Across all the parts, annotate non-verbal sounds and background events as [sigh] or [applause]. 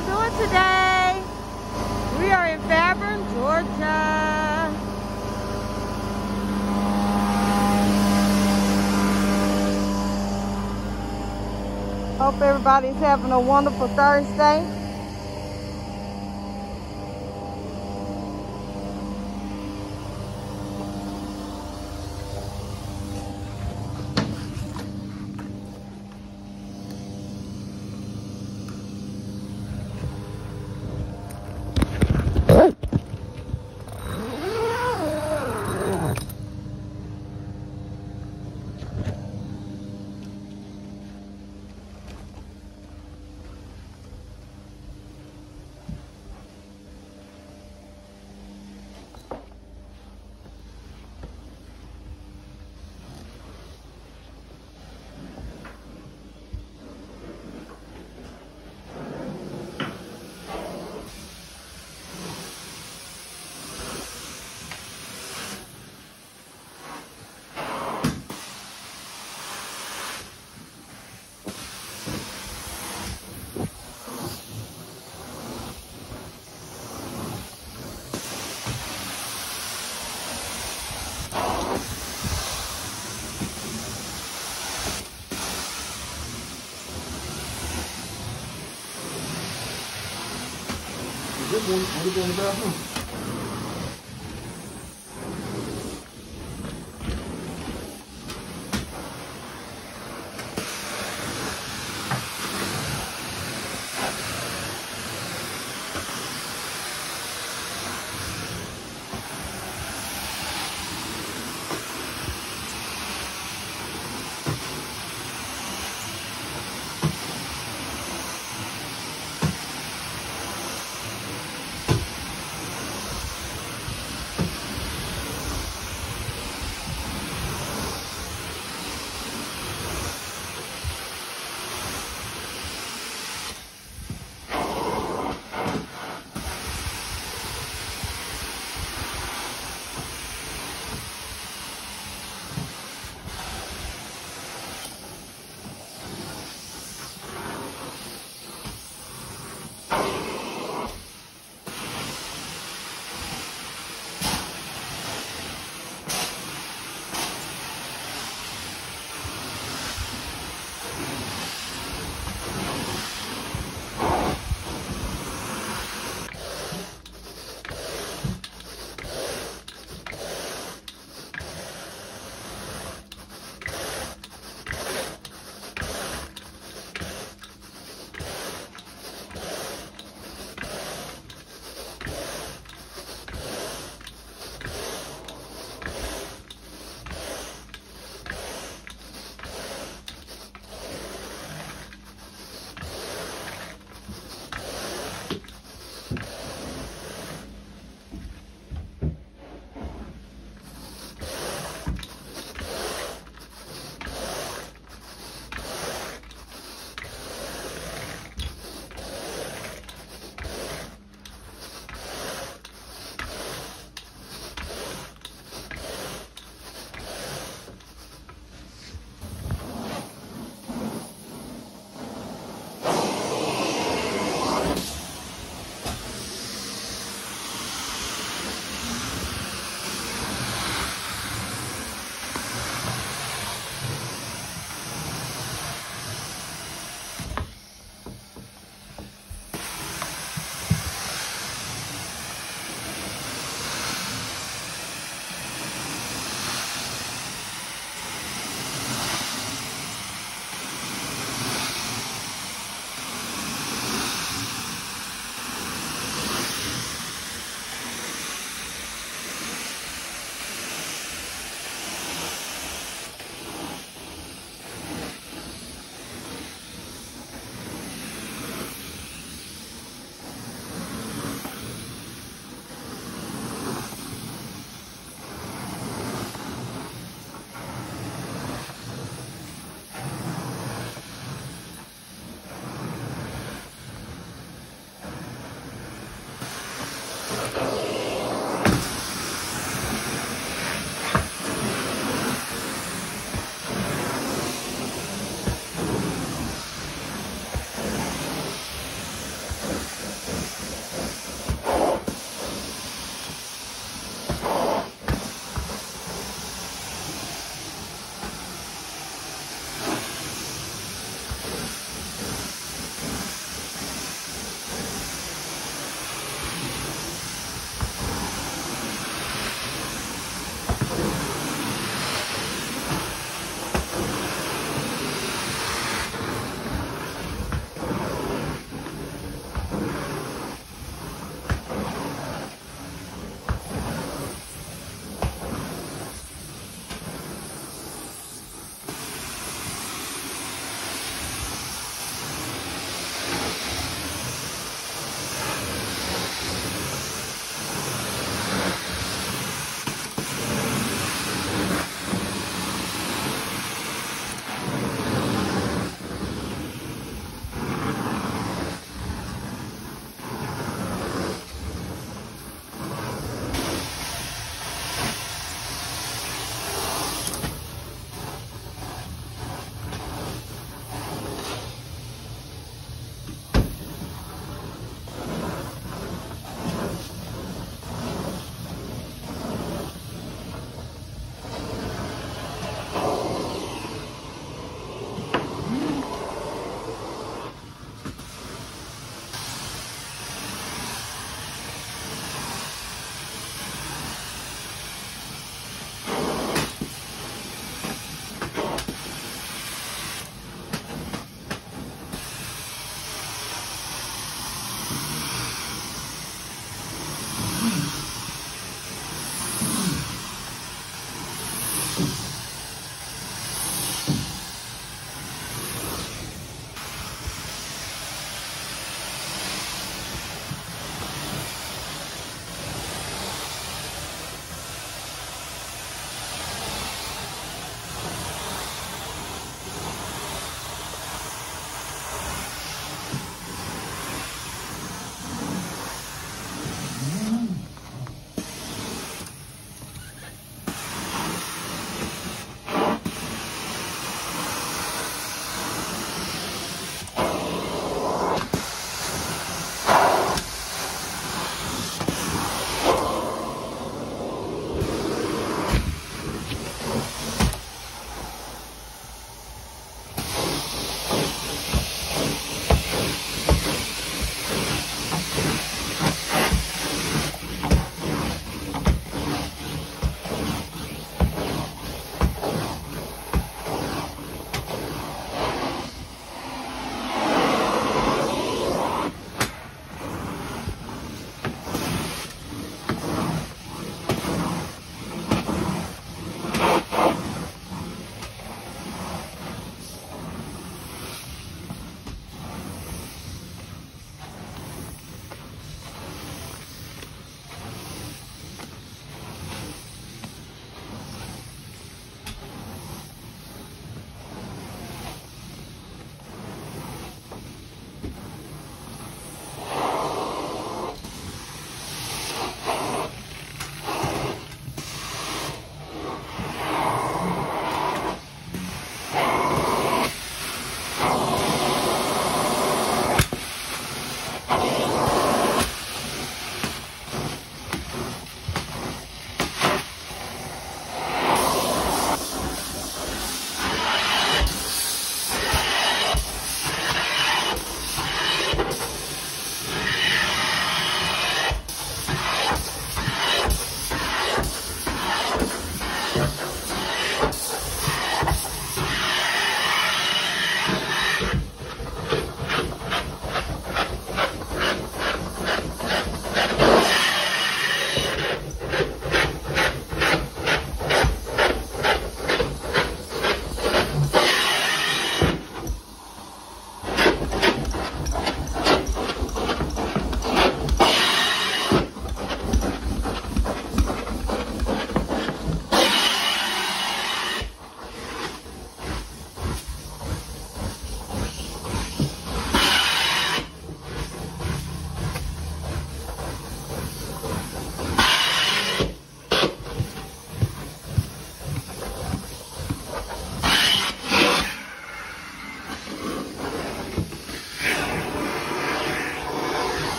y'all doing today? We are in Fairburn, Georgia. Hope everybody's having a wonderful Thursday. Want to go in the?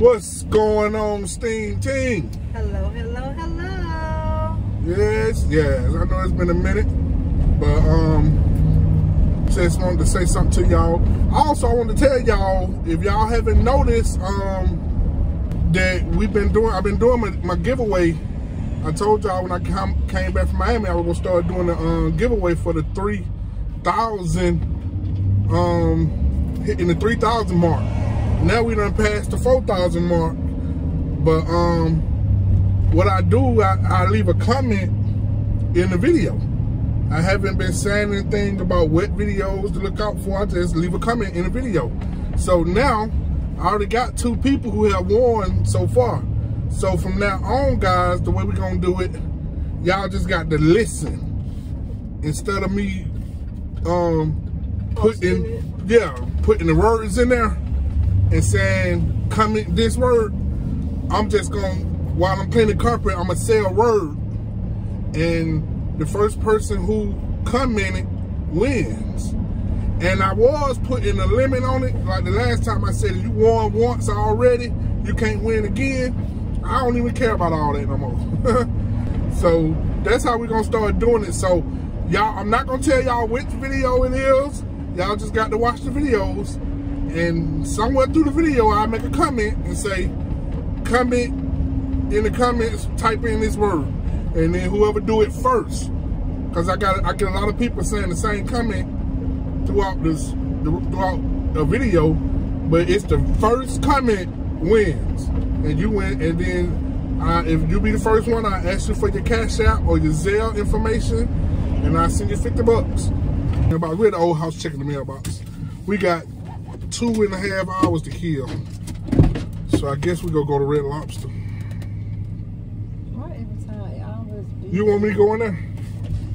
What's going on, Steam Team? Hello, hello, hello. Yes, yes. I know it's been a minute, but um, just wanted to say something to y'all. Also, I want to tell y'all if y'all haven't noticed um that we've been doing. I've been doing my, my giveaway. I told y'all when I come, came back from Miami, I was gonna start doing the um, giveaway for the three thousand um hitting the three thousand mark. Now we done passed the 4,000 mark. But um, what I do, I, I leave a comment in the video. I haven't been saying anything about what videos to look out for. I just leave a comment in the video. So now, I already got two people who have won so far. So from now on, guys, the way we're going to do it, y'all just got to listen. Instead of me um, putting, yeah, putting the words in there and saying comment this word, I'm just gonna, while I'm cleaning carpet, I'm gonna say a word. And the first person who commented wins. And I was putting a limit on it. Like the last time I said, you won once already, you can't win again. I don't even care about all that no more. [laughs] so that's how we're gonna start doing it. So y'all, I'm not gonna tell y'all which video it is. Y'all just got to watch the videos and somewhere through the video, I make a comment and say, comment in the comments, type in this word. And then whoever do it first, because I got I get a lot of people saying the same comment throughout this throughout the video, but it's the first comment wins, and you win. And then uh, if you be the first one, I ask you for your Cash App or your Zelle information, and I send you 50 bucks. About we're the old house checking the mailbox. We got two and a half hours to kill. So I guess we gonna go to Red Lobster. Why every time it always? You want me to go in there?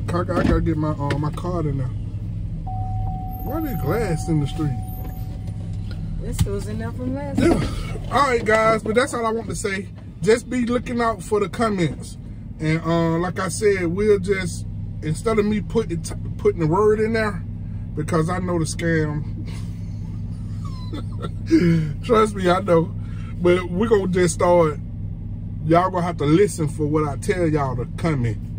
I gotta get my uh, my card in there. Why there glass in the street? This was enough from last yeah. All right, guys, but that's all I want to say. Just be looking out for the comments. And uh, like I said, we'll just, instead of me putting putting the word in there, because I know the scam [laughs] Trust me, I know. But we're going to just start. Y'all going to have to listen for what I tell y'all to come in.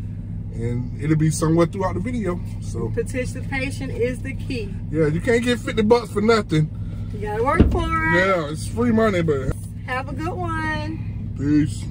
And it'll be somewhere throughout the video. So Participation is the key. Yeah, you can't get 50 bucks for nothing. You got to work for it. Yeah, it's free money, but... Have a good one. Peace.